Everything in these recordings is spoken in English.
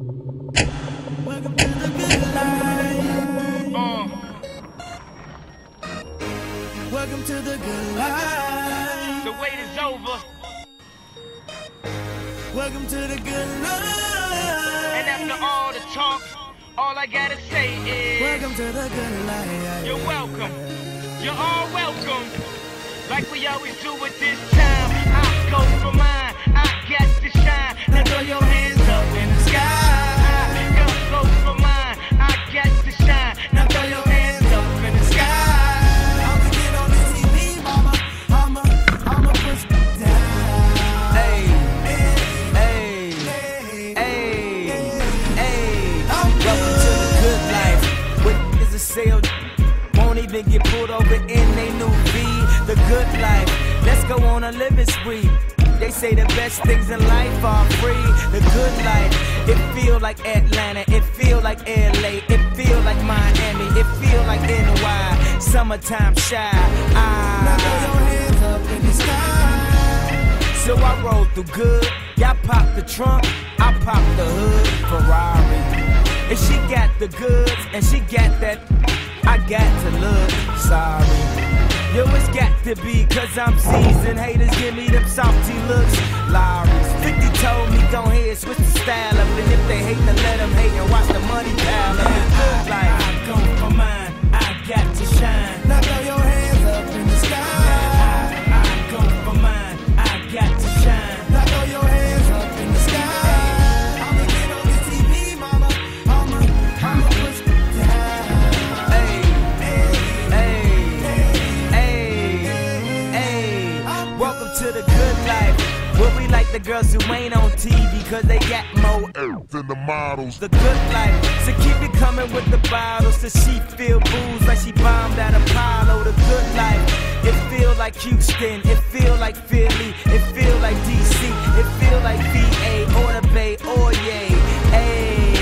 Welcome to the good life. Uh, Welcome to the good life. the wait is over, Welcome to the good life. and after all the talk, all I gotta say is, Welcome to the good life. you're welcome. You're all welcome. Like we always do at this time, I go for mine. Sale, won't even get pulled over in they new V. The good life. Let's go on a living spree. They say the best things in life are free. The good life. It feel like Atlanta. It feel like LA. It feel like Miami. It feel like NY. Summertime Chi. Ah. your hands up in the sky. So I roll through good. Y'all pop the trunk, I pop the hood. Ferrari. And she got the goods, and she got that. I got to look sorry. Yo, it's got to be, cause I'm seasoned. Haters give me them salty looks. Lawry's 50 told me, go ahead, switch the style up. And if they hate, then let them hate and watch the money pile up. To the good life. Where we like the girls who ain't on TV, cause they got more earth. than the models. The good life. So keep it coming with the bottles. So she feel booze like she bombed at Apollo. The good life. It feel like Houston. It feel like Philly. It feel like DC. It feel like VA or the Bay or yay. Hey,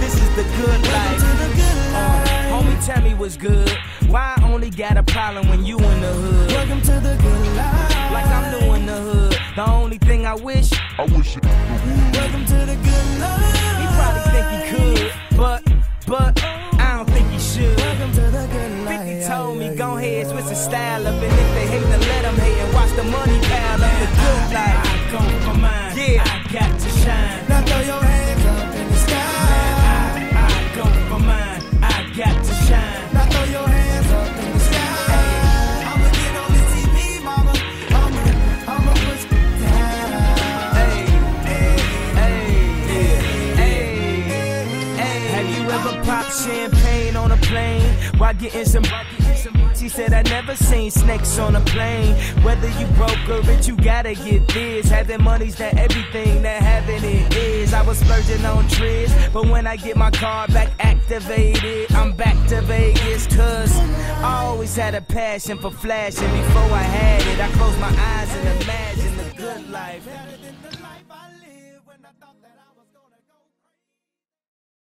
this is the good life. The good Uh, life. homie, tell me what's good. Why I only got a problem when you in the hood? Welcome to the good life. Like I'm doing the hood. The only thing I wish, I wish it. Welcome to the good life. he probably think he could, but, but, I don't think he should. Welcome to the good life. 50 told me, go ahead, switch the style getting some? She said I never seen snakes on a plane. Whether you broke or rich, you gotta get this. Having money's not everything that having it is. I was splurging on trips, but when I get my car back activated, I'm back to Vegas. Cause I always had a passion for flashing. Before I had it, I closed my eyes